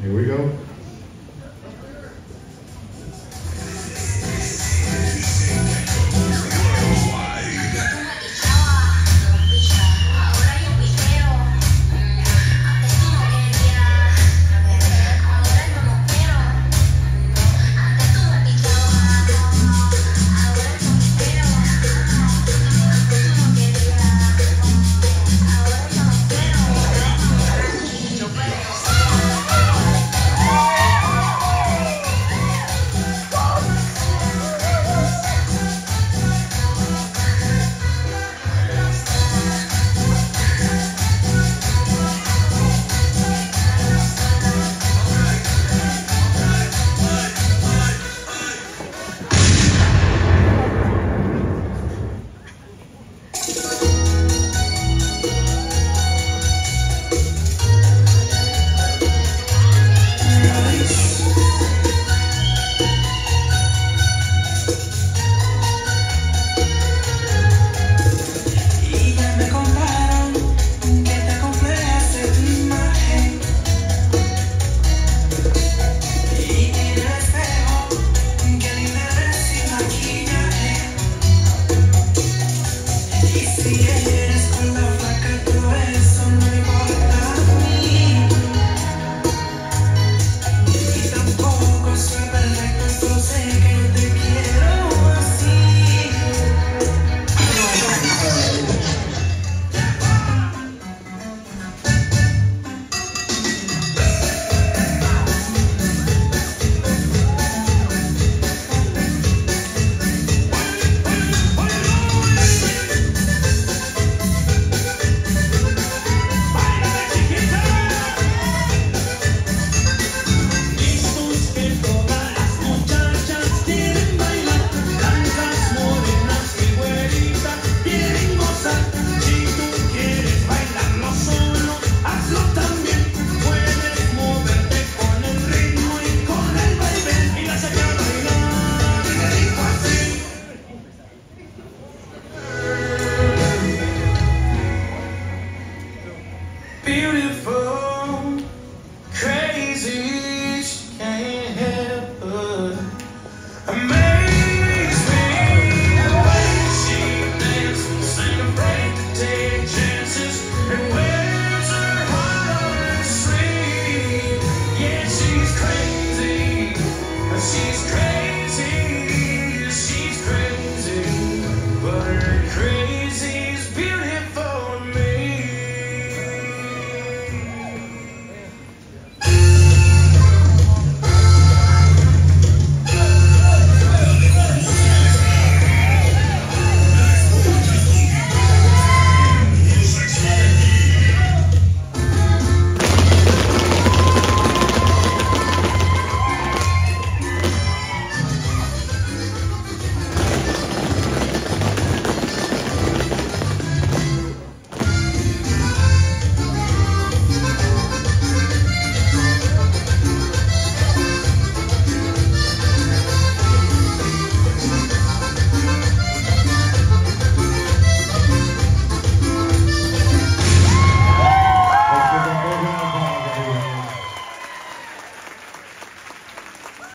Here we go.